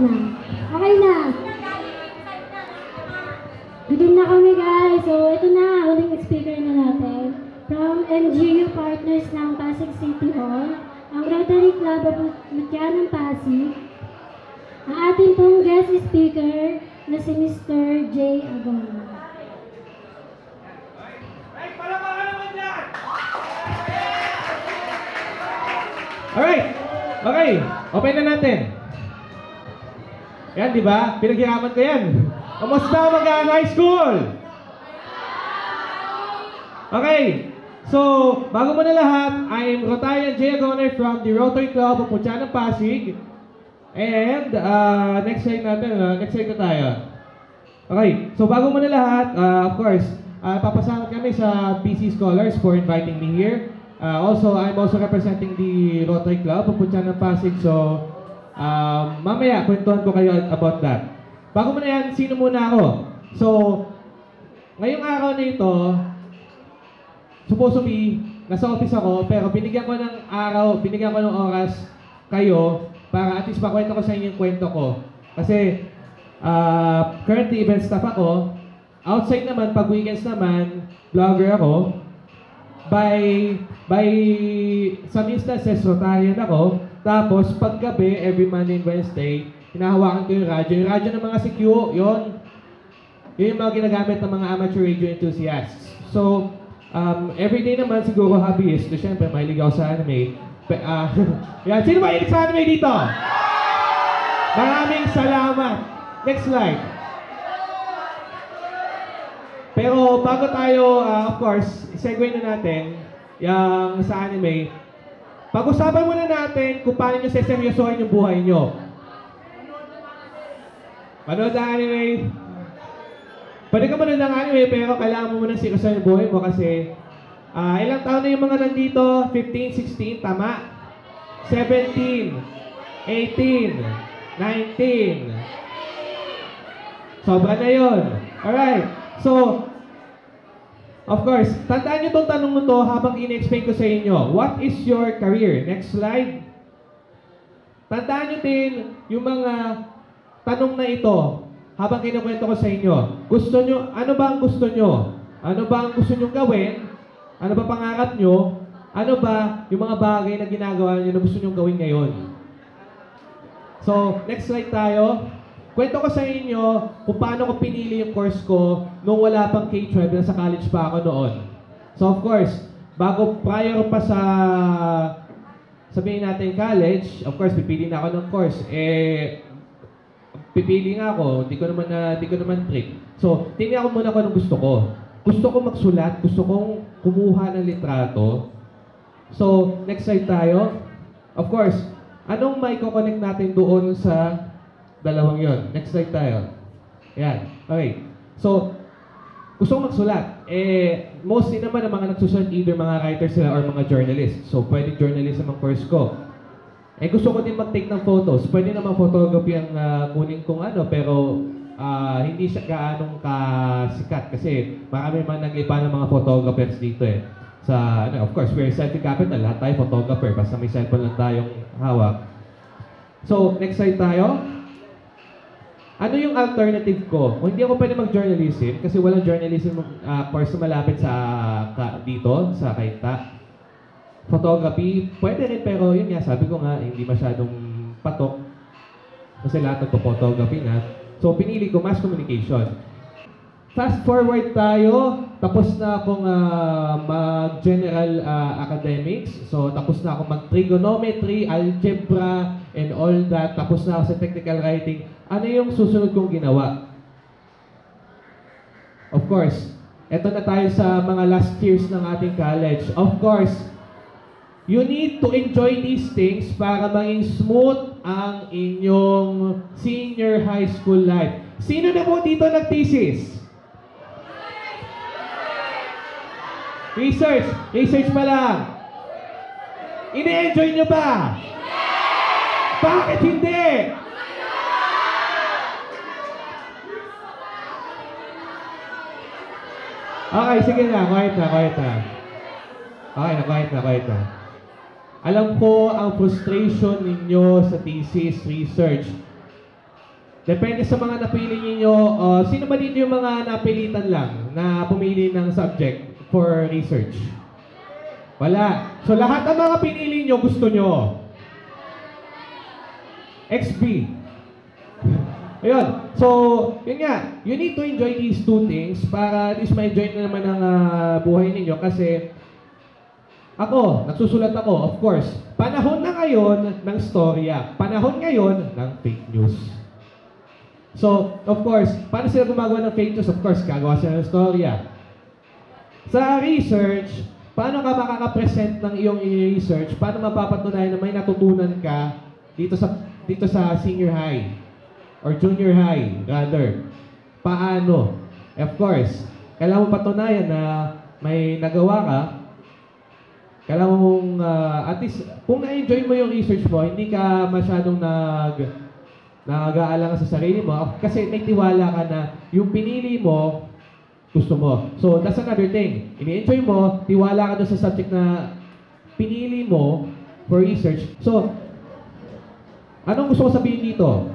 na. Okay na. Begin na kami guys. So, ito na, huling speaker na natin. From MGU Partners ng Pasig City Hall, ang Rotary Club of Mutya ng Pasig, ang ating pong guest speaker na si Mr. J. Yan! Alright. Okay. Open na natin. Yan, di ba? Pinaghiraman ko yan. Kamusta mag high school? Okay. So, bago mo na lahat, I'm Rotarian J. Agoner from the Rotary Club of Puchanan, Pasig. And, uh, next slide natin, uh, next slide na tayo. Okay, so bago mo na lahat, uh, of course, uh, papasalamat kami sa BC Scholars for inviting me here. Uh, also, I'm also representing the Rotary Club of Puchanan, Pasig. So, um, mamaya, kwentuhan ko kayo about that. Bago mo na yan, sino muna ako? So, ngayong araw na ito, supposed to be, nasa office ako, pero binigyan ko ng araw, binigyan ko ng oras kayo para at least makwento ko sa inyo yung kwento ko. Kasi, uh, currently event staff ako. Outside naman, pag weekends naman, vlogger ako. By, by some instances, Rotarian ako. Tapos, paggabi, every Monday and Wednesday, hinahawakan ko yung radyo. Yung radyo ng mga CQ, yon yun yung mga ginagamit ng mga amateur radio enthusiasts. So, um, everyday naman siguro hobbyist. So, syempre, mahilig ako sa anime. Pe- ah, yan. Sino ba sa anime dito? Maraming salamat. Next slide. Pero bago tayo, ah, of course, segue na natin yung sa anime. Pag-usapan muna natin kung paano nyo seseryosohin yung buhay nyo. Manood ng anime. Pwede ka manood ng anime pero kailangan mo muna seryosohin yung buhay mo kasi ah, ilang taon na yung mga nandito? 15, 16, tama? 17, 18, 19. Sobra na yun. Alright. So, of course, tandaan nyo itong tanong mo to habang in-explain ko sa inyo. What is your career? Next slide. Tandaan nyo din yung mga tanong na ito habang kinukwento ko sa inyo. Gusto nyo, ano ba ang gusto nyo? Ano ba ang gusto nyo gawin? Ano ba pangarap nyo? Ano ba yung mga bagay na ginagawa nyo na gusto nyo gawin ngayon? So, next slide tayo. Kwento ko sa inyo kung paano ko pinili yung course ko nung wala pang K-12, nasa college pa ako noon. So, of course, bago prior pa sa sabihin natin college, of course, pipili na ako ng course. Eh, pipili nga ako, di ko naman na, di ko naman trick. So, tingnan ko muna kung anong gusto ko. Gusto ko magsulat, gusto kong kumuha ng litrato. So, next slide tayo. Of course, anong may connect natin doon sa dalawang yon? Next slide tayo. Yan. Okay. So, gusto ko magsulat. Eh, mostly naman ang mga nagsusulat either mga writers sila or mga journalists. So, pwede journalism ang course ko. Eh, gusto ko din mag-take ng photos. Pwede naman photography ang uh, kunin kong ano, pero ah, hindi siya gaanong kasikat kasi marami man naglipa ng mga photographers dito eh. Sa, ano, of course, we're selfie capital. Lahat tayo photographer. Basta may cellphone lang tayong hawak. So, next slide tayo. Ano yung alternative ko? Kung hindi ako pwede mag-journalism, kasi walang journalism uh, course na malapit sa ka, dito, sa Kaita. Photography, pwede rin pero yun nga, sabi ko nga, hindi masyadong patok. Kasi lahat nagpo-photography na. So, pinili ko mass communication. Fast forward tayo, tapos na akong ah, mag-general ah, academics. So, tapos na ako mag-trigonometry, algebra, and all that. Tapos na ako sa technical writing. Ano yung susunod kong ginawa? Of course, eto na tayo sa mga last years ng ating college. Of course, you need to enjoy these things para maging smooth ang inyong senior high school life. Sino na po dito nag-thesis? Research. Research pa lang. Ini-enjoy nyo ba? Bakit hindi? Okay, sige na. Quiet na, quiet na. Okay na, quiet na, quiet na. Alam ko ang frustration ninyo sa thesis research. Depende sa mga napili ninyo. Uh, sino ba dito yung mga napilitan lang na pumili ng subject for research? Wala. So lahat ng mga pinili nyo gusto nyo. XP. Ayun. So, yun nga. You need to enjoy these two things para at least ma-enjoy na naman ang ah, buhay ninyo kasi ako, nagsusulat ako, of course. Panahon na ngayon ng storya. Panahon ngayon ng fake news. So, of course, paano sila gumagawa ng fake news? Of course, gagawa sila ng storya. Sa research, paano ka makaka-present ng iyong research? Paano mapapatunayan na may natutunan ka dito sa dito sa senior high or junior high rather? Paano? Of course, kailangan mo patunayan na may nagawa ka. Kailangan mong ah, at least kung na-enjoy mo yung research mo, hindi ka masyadong nag nag-aalangan sa sarili mo kasi may tiwala ka na yung pinili mo gusto mo. So, that's another thing. Ini-enjoy mo, tiwala ka doon sa subject na pinili mo for research. So, anong gusto ko sabihin dito?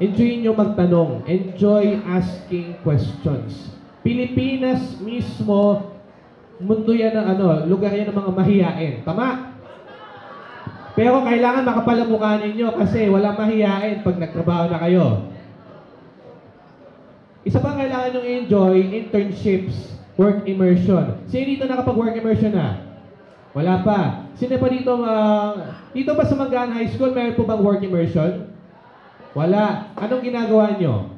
Enjoy nyo magtanong. Enjoy asking questions. Pilipinas mismo, mundo yan ng ano, lugar yan ng mga mahiyain. Tama? Pero kailangan makapalamukha ninyo kasi walang mahiyain pag nagtrabaho na kayo. Isa pa kailangan nyo enjoy, internships, work immersion. Sino dito nakapag-work immersion na? Wala pa. Sino pa dito, uh, dito ba sa Manggaan High School, meron po bang work immersion? Wala. Anong ginagawa nyo?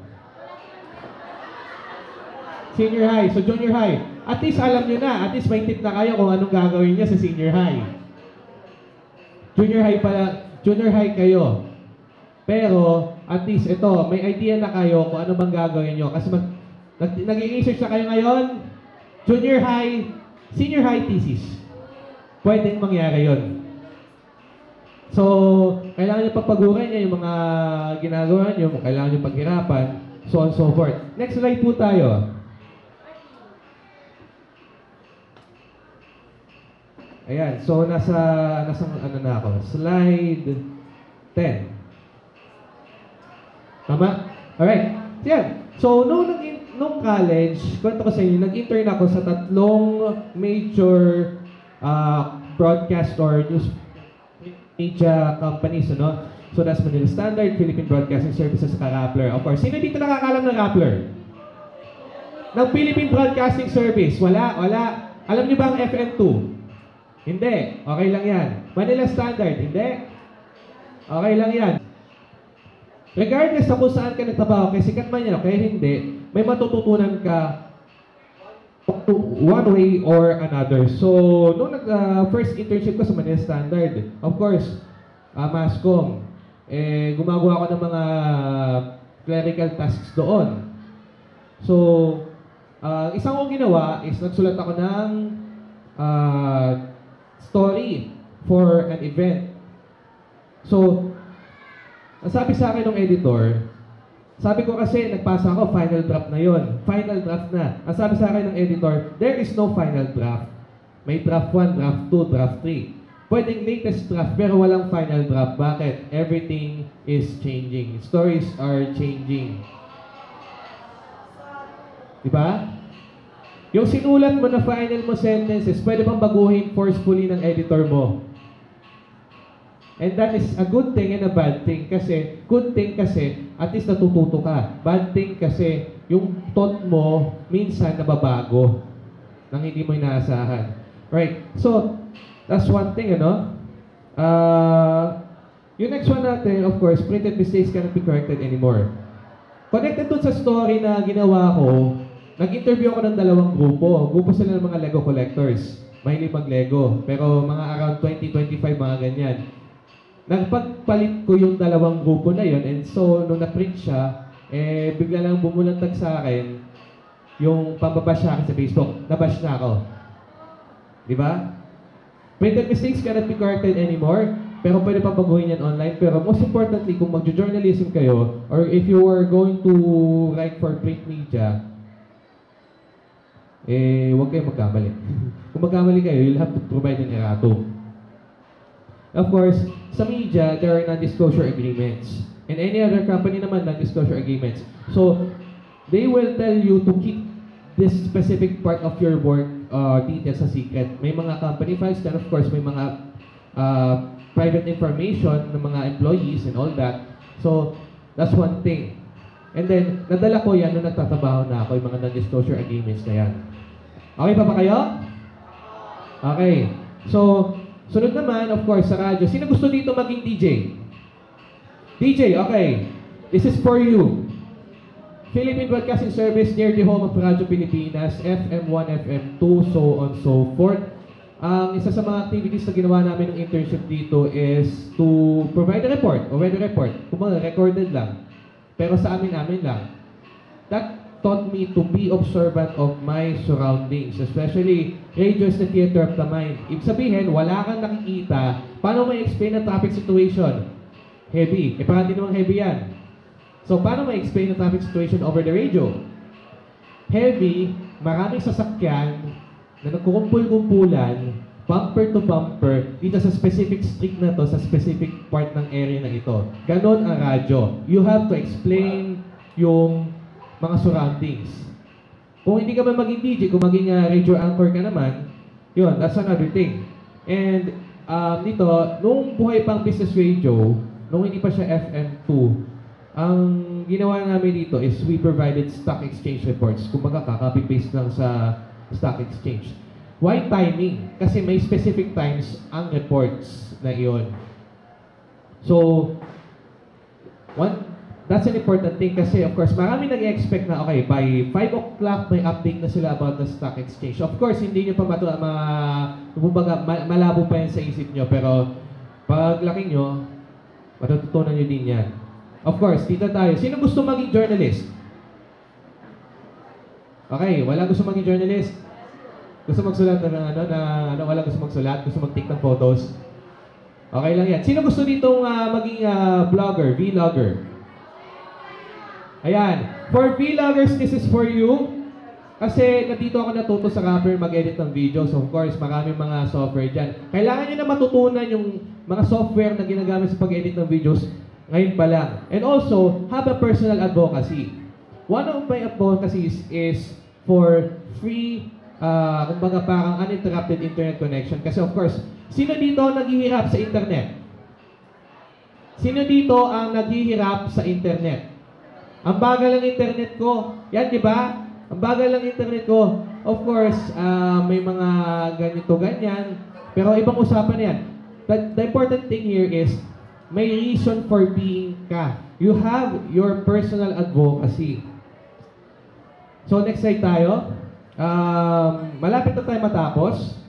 Senior high, so junior high. At least alam nyo na, at least may tip na kayo kung anong gagawin nyo sa senior high. Junior high pala, junior high kayo. Pero, at least ito, may idea na kayo kung ano bang gagawin nyo. Kasi mag, nag, nag-research na kayo ngayon, junior high, senior high thesis. Pwedeng mangyari yon. So, kailangan nyo pagpagurin nyo yung mga ginagawa nyo, kailangan nyo paghirapan, so on so forth. Next slide po tayo. Ayan, so nasa, nasa ano na ako, slide 10. Tama? Alright. Yan. So, nung, nung college, kwento ko sa inyo, nag-intern ako sa tatlong major uh, broadcast or news media companies, ano? So, that's Manila Standard, Philippine Broadcasting Services, at Rappler. Of course, sino dito nakakalam ng Rappler? Ng Philippine Broadcasting Service? Wala, wala. Alam niyo ba ang FN2? Hindi. Okay lang yan. Manila Standard? Hindi. Okay lang yan. Regardless sa kung saan ka nagtrabaho, kaya sikat man yan, kaya hindi, may matututunan ka one way or another. So, nung nag, uh, first internship ko sa Manila Standard, of course, uh, MASCOM, eh, gumagawa ako ng mga clerical tasks doon. So, uh, isang kong ginawa is nagsulat ako ng uh, story for an event. So, ang sabi sa akin ng editor, sabi ko kasi nagpasa ako, final draft na yon. Final draft na. Ang sabi sa akin ng editor, there is no final draft. May draft 1, draft 2, draft 3. Pwedeng latest draft pero walang final draft. Bakit? Everything is changing. Stories are changing. Di ba? Yung sinulat mo na final mo sentences, pwede bang baguhin forcefully ng editor mo? And that is a good thing and a bad thing kasi, good thing kasi, at least natututo ka. Bad thing kasi, yung thought mo, minsan nababago nang hindi mo inaasahan. Right. So, that's one thing, ano? Uh, yung next one natin, of course, printed mistakes cannot be corrected anymore. Connected dun sa story na ginawa ko, nag-interview ako ng dalawang grupo. Grupo sila ng mga Lego collectors. Mahilig mag-Lego. Pero mga around 20-25, mga ganyan. Nagpagpalit ko yung dalawang grupo na yon and so, nung na-print siya, eh, bigla lang bumulantag sa akin yung pambabash sa akin sa Facebook. Nabash na ako. Di ba? Printed mistakes cannot be corrected anymore, pero pwede pa baguhin yan online. Pero most importantly, kung magjo-journalism kayo, or if you are going to write for print media, eh, huwag kayong magkamali. kung magkamali kayo, you'll have to provide an erratum. Of course, sa media, there are non-disclosure agreements. And any other company naman, non-disclosure agreements. So, they will tell you to keep this specific part of your work uh, details sa secret. May mga company files, then of course, may mga uh, private information ng mga employees and all that. So, that's one thing. And then, nadala ko yan nung nagtatrabaho na ako, yung mga non-disclosure agreements na yan. Okay pa ba kayo? Okay. So, sunod naman, of course, sa radyo. Sino gusto dito maging DJ? DJ, okay. This is for you. Philippine Broadcasting Service near the home of Radyo Pilipinas, FM1, FM2, so on so forth. Ang isa sa mga activities na ginawa namin ng internship dito is to provide a report, o weather report. Kumbaga, recorded lang. Pero sa amin-amin lang. That taught me to be observant of my surroundings, especially is the theater of the mind. Ibig sabihin, wala kang nakikita, paano may explain ang traffic situation? Heavy. Eh, parang namang heavy yan. So, paano may explain ang traffic situation over the radio? Heavy, maraming sasakyan na nagkukumpul-kumpulan, bumper to bumper, dito sa specific street na to, sa specific part ng area na ito. Ganon ang radyo. You have to explain yung mga surroundings. Kung hindi ka man maging DJ, kung maging uh, radio anchor ka naman, yun, that's another thing. And um, dito, nung buhay pang business radio, nung hindi pa siya FM2, ang ginawa namin dito is we provided stock exchange reports. Kumbaga, kaka-copy-paste lang sa stock exchange. Why timing? Kasi may specific times ang reports na iyon. So, one, that's an important thing kasi of course, marami nag-expect na okay, by 5 o'clock may update na sila about the stock exchange. Of course, hindi nyo pa matu ma, malabo pa yan sa isip nyo, pero paglaki nyo, matututunan nyo din yan. Of course, dito tayo. Sino gusto maging journalist? Okay, wala gusto maging journalist? Gusto magsulat ng ano, na ano, wala gusto magsulat, gusto mag-take ng photos? Okay lang yan. Sino gusto ditong ah, maging ah, vlogger, vlogger? Ayan. For vloggers, this is for you. Kasi nandito ako natuto sa Rapper mag-edit ng video. So of course, maraming mga software dyan. Kailangan nyo na matutunan yung mga software na ginagamit sa pag-edit ng videos ngayon pa lang. And also, have a personal advocacy. One of my advocacies is for free, uh, kumbaga parang uninterrupted internet connection. Kasi of course, sino dito naghihirap sa internet? Sino dito ang naghihirap sa internet? Ang bagal ng internet ko. Yan, di ba? Ang bagal ng internet ko. Of course, ah, may mga ganito, ganyan. Pero ibang usapan yan. But the important thing here is, may reason for being ka. You have your personal advocacy. So, next slide tayo. Um, malapit na tayo matapos.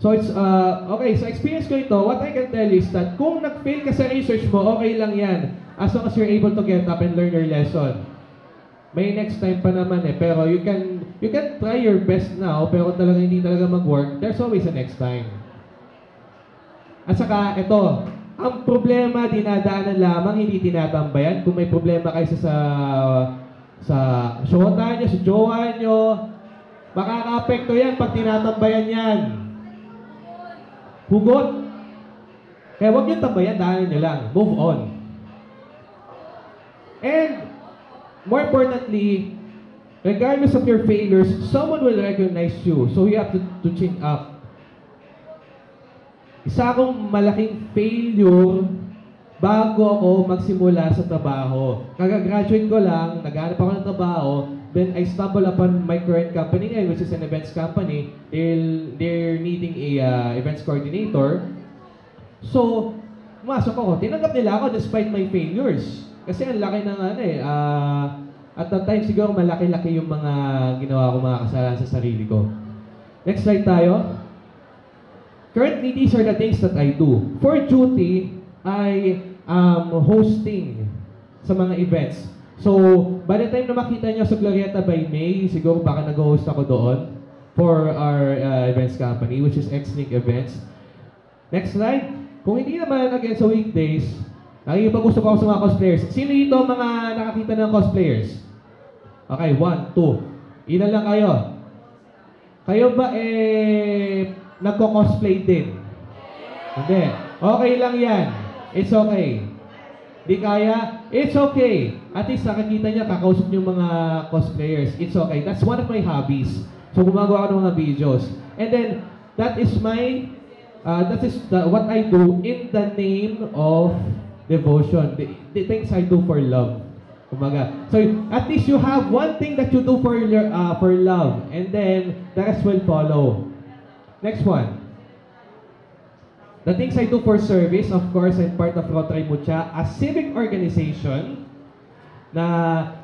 So, it's, uh, okay, sa experience ko ito, what I can tell is that kung nag-fail ka sa research mo, okay lang yan. As long as you're able to get up and learn your lesson. May next time pa naman eh, pero you can you can try your best now, pero talaga hindi talaga mag-work, there's always a next time. At saka, ito, ang problema dinadaanan lamang, hindi tinatambayan. Kung may problema kayo sa sa shota nyo, sa jowa nyo, makaka-apekto yan pag tinatambayan yan. Hugot. Kaya huwag nyo tambayan, daanan nyo lang. Move on. And, more importantly, regardless of your failures, someone will recognize you. So you have to, to chin up. Isa akong malaking failure bago ako magsimula sa trabaho. Kagagraduate ko lang, naghanap ako ng trabaho, then I stumble upon my current company ngayon, which is an events company. They're, they're needing a uh, events coordinator. So, pumasok ako. Tinanggap nila ako despite my failures. Kasi ang laki ng ano eh, ah, at that time siguro malaki-laki yung mga ginawa ko mga kasalanan sa sarili ko. Next slide tayo. Currently, these are the things that I do. For duty, I am hosting sa mga events. So, by the time na makita nyo sa Glorieta by May, siguro baka nag-host ako doon for our uh, events company, which is X-Link Events. Next slide. Kung hindi naman again sa weekdays, nakikipag-usap ako sa mga cosplayers. Sino dito mga nakakita ng cosplayers? Okay, one, two. Ilan lang kayo? Kayo ba eh nagko-cosplay din? Hindi. Okay lang yan. It's okay. Di kaya, it's okay. At least nakakita niya, kakausap niyo mga cosplayers. It's okay. That's one of my hobbies. So gumagawa ako ng mga videos. And then, that is my, uh, that is the, what I do in the name of devotion. The, the things I do for love. Kumbaga. So, at least you have one thing that you do for your, uh, for love. And then, the rest will follow. Next one. The things I do for service, of course, I'm part of Rotary Mucha, a civic organization na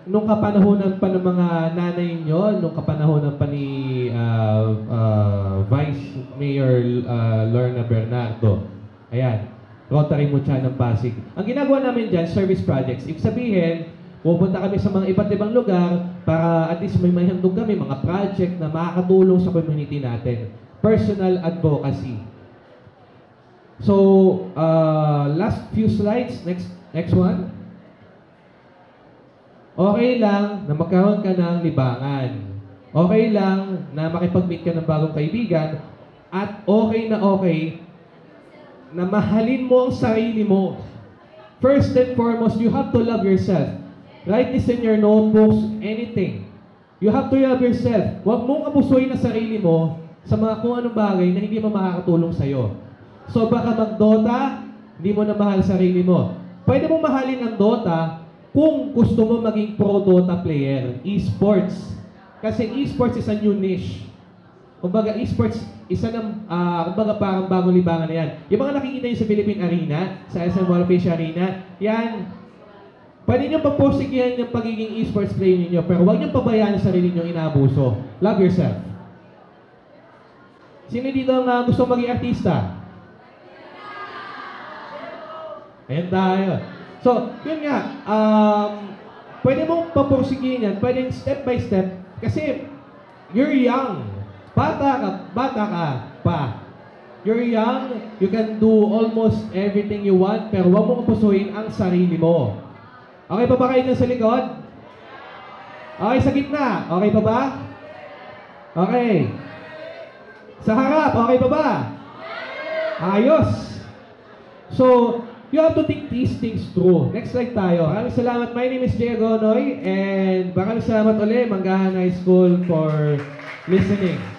nung kapanahonan pa ng mga nanay nyo, nung kapanahonan pa ni uh, uh, Vice Mayor uh, Lorna Bernardo. Ayan, Rotary Mucha ng Pasig. Ang ginagawa namin dyan, service projects. Ibig sabihin, pupunta kami sa mga iba't ibang lugar para at least may mahandog kami, mga project na makakatulong sa community natin. Personal advocacy. So, uh, last few slides. Next, next one. Okay lang na magkaroon ka ng libangan. Okay lang na makipag-meet ka ng bagong kaibigan. At okay na okay na mahalin mo ang sarili mo. First and foremost, you have to love yourself. Write this in your notebooks, anything. You have to love yourself. Huwag mong abusuin ang sarili mo sa mga kung anong bagay na hindi mo makakatulong sa'yo. So baka mag-Dota, hindi mo na mahal sarili mo. Pwede mong mahalin ang Dota kung gusto mo maging pro Dota player, esports. Kasi esports is a new niche. Kumbaga, esports, isa ng, ah, kumbaga parang bagong libangan na yan. Yung mga nakikita nyo sa Philippine Arena, sa SM Wallfish Arena, yan, pwede nyo paporsigihan yung pagiging esports player ninyo, pero huwag nyo pabayaan ang sarili nyo inabuso. Love yourself. Sino dito ang ah, gusto maging artista? Ayan tayo. So, yun nga, um, pwede mong papursigihin yan, pwedeng step by step, kasi you're young. Bata ka, bata ka pa. You're young, you can do almost everything you want, pero huwag mong pusuin ang sarili mo. Okay pa ba kayo sa likod? Okay, sa gitna. Okay pa ba? Okay. Sa harap, okay pa ba? Ayos. So, you have to think these things through. Next slide tayo. Maraming salamat. My name is Jay Agonoy and maraming salamat ulit, Manggahan High School for listening.